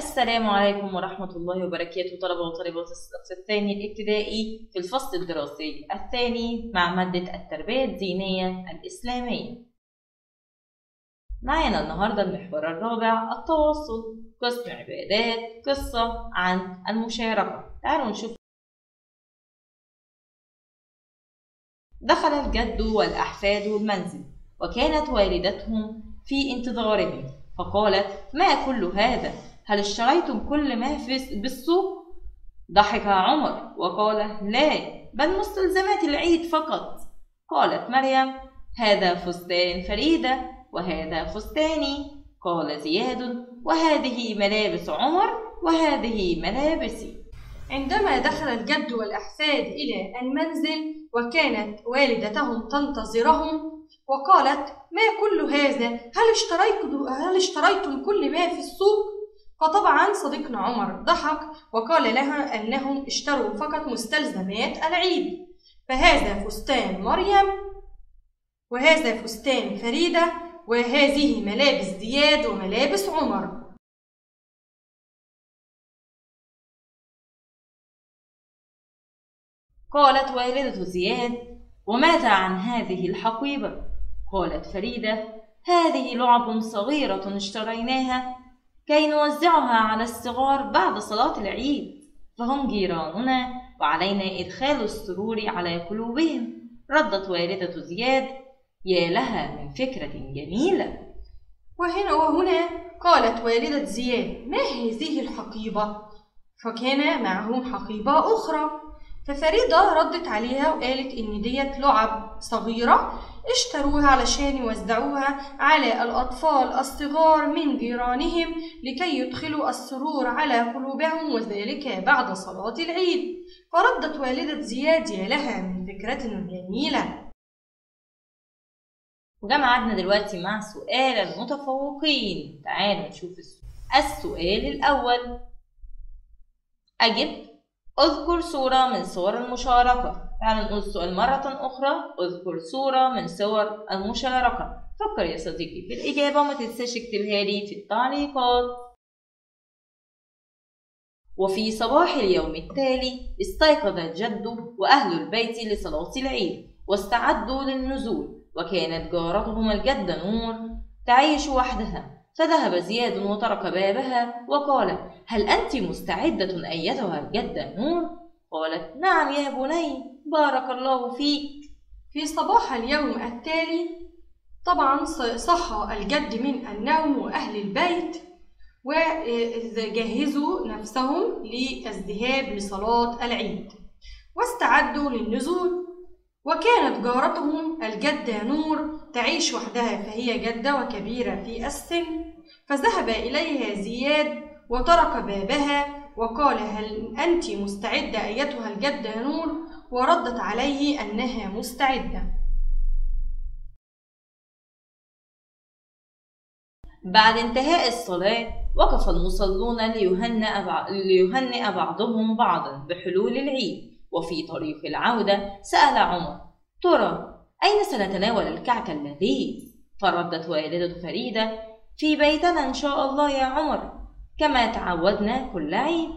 السلام عليكم ورحمة الله وبركاته طلبة وطالبات الصف الثاني الابتدائي في الفصل الدراسي الثاني مع مادة التربية الدينية الإسلامية. معانا النهاردة المحور الرابع التواصل قسم عبادات قصة عن المشاركة. تعالوا نشوف. دخل الجد والأحفاد المنزل وكانت والدتهم في انتظارهم فقالت ما كل هذا؟ هل اشتريتم كل ما في بالسوق؟ ضحك عمر وقال لا بل مستلزمات العيد فقط. قالت مريم هذا فستان فريدة وهذا فستاني. قال زياد وهذه ملابس عمر وهذه ملابسي. عندما دخل الجد والأحفاد إلى المنزل وكانت والدتهم تنتظرهم وقالت ما كل هذا؟ هل اشتريتم هل اشتريتم كل ما في السوق؟ فطبعا صديقنا عمر ضحك وقال لها أنهم اشتروا فقط مستلزمات العيد فهذا فستان مريم وهذا فستان فريدة وهذه ملابس زياد وملابس عمر قالت والدة زياد وماذا عن هذه الحقيبة؟ قالت فريدة هذه لعب صغيرة اشتريناها كي نوزعها على الصغار بعد صلاة العيد. فهم جيراننا وعلينا إدخال السرور على قلوبهم. ردت والدة زياد يا لها من فكرة جميلة. وهنا وهنا قالت والدة زياد ما هذه الحقيبة؟ فكان معهم حقيبة أخرى. ففريدة ردت عليها وقالت إن ديت لعب صغيرة اشتروها علشان يوزعوها على الأطفال الصغار من جيرانهم لكي يدخلوا السرور على قلوبهم وذلك بعد صلاة العيد. فردت والدة زياد يا لها من فكرة جميلة. وجا ميعادنا دلوقتي مع سؤال المتفوقين. تعالوا نشوف السؤال الأول. أجب اذكر صورة من صور المشاركة. تعالوا نقول السؤال مرة أخرى. اذكر صورة من صور المشاركة. فكر يا صديقي في الإجابة وما تنساش اكتبها لي في التعليقات. وفي صباح اليوم التالي استيقظ الجد وأهل البيت لصلاة العيد واستعدوا للنزول وكانت جارتهم الجدة نور تعيش وحدها. فذهب زياد وترك بابها وقال هل أنت مستعدة أيتها الجدة نور؟ قالت نعم يا بني بارك الله فيك في صباح اليوم التالي طبعا صحى الجد من النوم وأهل البيت وجهزوا نفسهم للذهاب لصلاة العيد واستعدوا للنزول وكانت جارتهم الجدة نور تعيش وحدها فهي جدة وكبيرة في السن. فذهب إليها زياد وترك بابها وقال هل أنت مستعدة أيتها الجدة نور؟ وردت عليه أنها مستعدة. بعد انتهاء الصلاة وقف المصلون ليهنئ بعضهم بعضا بحلول العيد. وفي طريق العودة سأل عمر ترى أين سنتناول الكعك اللذيذ؟ فردت والدة فريدة في بيتنا إن شاء الله يا عمر كما تعودنا كل عيد.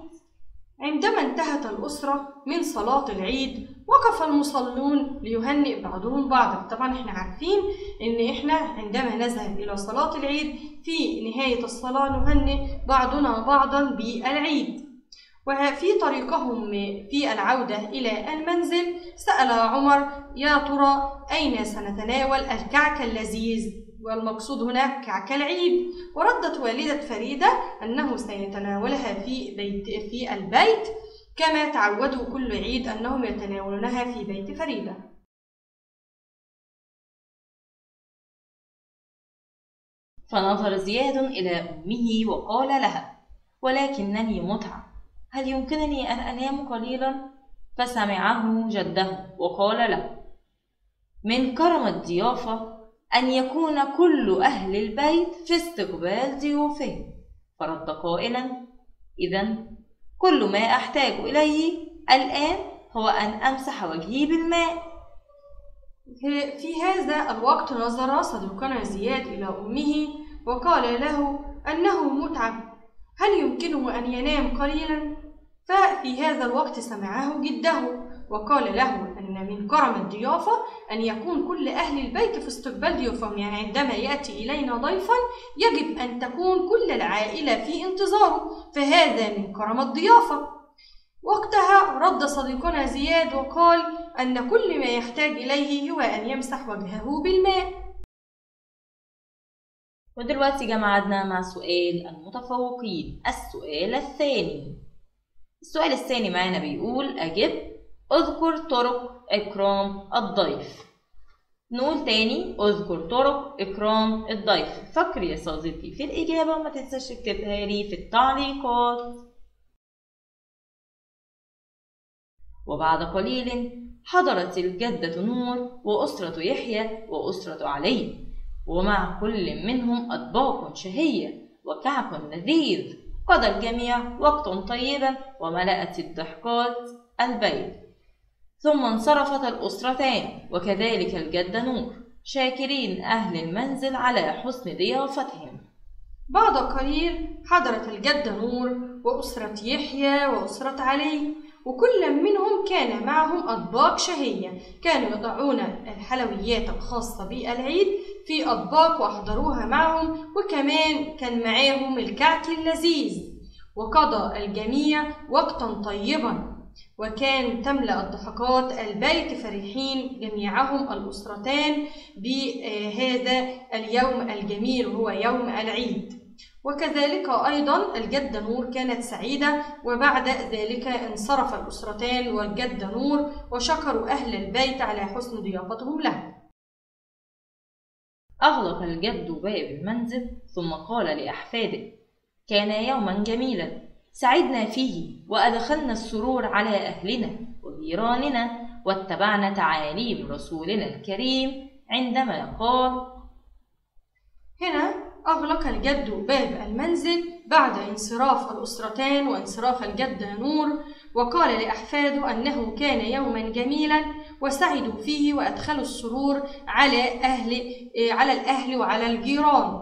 عندما انتهت الأسرة من صلاة العيد وقف المصلون ليهنئ بعضهم بعضا. طبعا إحنا عارفين إن إحنا عندما نذهب إلى صلاة العيد في نهاية الصلاة نهنئ بعضنا بعضا بالعيد. وفي طريقهم في العودة إلى المنزل. سأل عمر يا ترى أين سنتناول الكعك اللذيذ؟ والمقصود هنا كعك العيد. وردت والدة فريدة أنه سيتناولها في بيت في البيت كما تعودوا كل عيد أنهم يتناولونها في بيت فريدة. فنظر زياد إلى أمه وقال لها ولكنني متعب هل يمكنني أن أنام قليلا؟ فسمعه جده وقال له من كرم الضيافة أن يكون كل أهل البيت في استقبال ضيوفهم فرد قائلا إذا كل ما أحتاج إليه الآن هو أن أمسح وجهي بالماء في هذا الوقت نظر صديقنا زياد إلى أمه وقال له أنه متعب هل يمكنه أن ينام قليلا؟ ففي هذا الوقت سمعه جده وقال له أن من كرم الضيافة أن يكون كل أهل البيت في استقبال ضيوفهم يعني عندما يأتي إلينا ضيفا يجب أن تكون كل العائلة في انتظاره فهذا من كرم الضيافة وقتها رد صديقنا زياد وقال أن كل ما يحتاج إليه هو أن يمسح وجهه بالماء ودلوقتي جمعنا مع سؤال المتفوقين. السؤال الثاني. السؤال الثاني معانا بيقول أجب أذكر طرق إكرام الضيف. نقول تاني أذكر طرق إكرام الضيف. فكر يا صديقي في الإجابة وما تنساش تكتبها لي في التعليقات. وبعد قليل حضرت الجدة نور وأسرة يحيى وأسرة علي. ومع كل منهم أطباق شهية وكعك لذيذ قضى الجميع وقتا طيبا وملأت الضحكات البيت ثم انصرفت الأسرتان وكذلك الجدة نور شاكرين أهل المنزل على حسن ضيافتهم. بعد قليل حضرت الجدة نور وأسرة يحيى وأسرة علي وكل منهم كان معهم أطباق شهية كانوا يضعون الحلويات الخاصة بالعيد في أطباق وأحضروها معهم وكمان كان معاهم الكعك اللذيذ. وقضى الجميع وقتا طيبا. وكان تملأ الضحكات البيت فرحين جميعهم الأسرتان بهذا اليوم الجميل وهو يوم العيد. وكذلك أيضا الجدة نور كانت سعيدة وبعد ذلك انصرف الأسرتان والجدة نور وشكروا أهل البيت على حسن ضيافتهم له أغلق الجد باب المنزل ثم قال لأحفاده كان يوما جميلا سعدنا فيه وأدخلنا السرور على أهلنا وجيراننا واتبعنا تعاليم رسولنا الكريم عندما قال هنا أغلق الجد باب المنزل بعد انصراف الأسرتان وانصراف الجد نور وقال لأحفاده أنه كان يوما جميلا وسعدوا فيه وأدخلوا السرور على أهل على الأهل وعلى الجيران.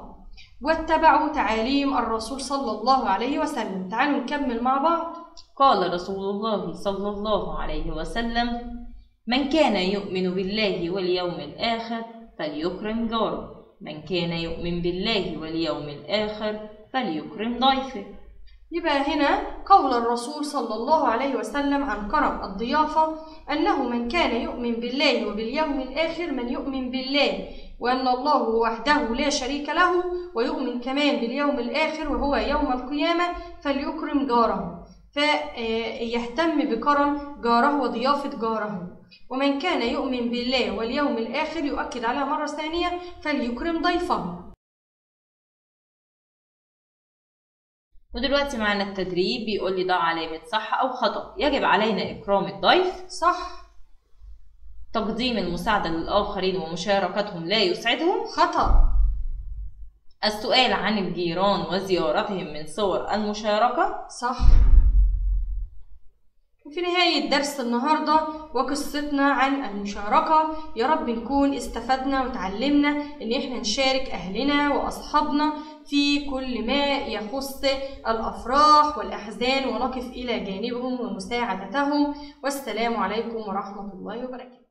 واتبعوا تعاليم الرسول صلى الله عليه وسلم. تعالوا نكمل مع بعض. قال رسول الله صلى الله عليه وسلم من كان يؤمن بالله واليوم الآخر فليكرم جاره. من كان يؤمن بالله واليوم الآخر فليكرم ضيفه. يبقى هنا قول الرسول صلى الله عليه وسلم عن كرم الضيافة أنه من كان يؤمن بالله وباليوم الآخر من يؤمن بالله وأن الله وحده لا شريك له ويؤمن كمان باليوم الآخر وهو يوم القيامة فليكرم جاره. فيهتم بكرم جاره وضيافة جاره. ومن كان يؤمن بالله واليوم الآخر يؤكد عليها مرة ثانية فليكرم ضيفه. ودلوقتي معنا التدريب بيقول لي ضع علامة صح أو خطأ. يجب علينا إكرام الضيف. صح. تقديم المساعدة للآخرين ومشاركتهم لا يسعدهم. خطأ. السؤال عن الجيران وزيارتهم من صور المشاركة. صح. وفي نهاية درس النهاردة وقصتنا عن المشاركة يا رب نكون استفدنا وتعلمنا إن إحنا نشارك أهلنا وأصحابنا في كل ما يخص الأفراح والأحزان ونقف إلى جانبهم ومساعدتهم. والسلام عليكم ورحمة الله وبركاته.